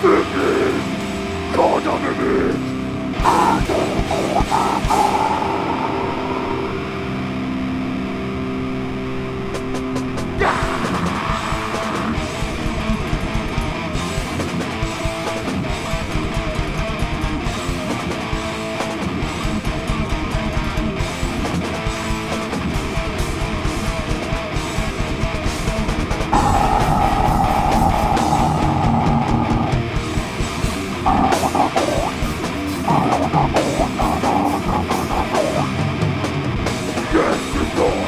Thank you. Cristo.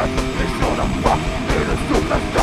That's the fish on a fuck in a superstar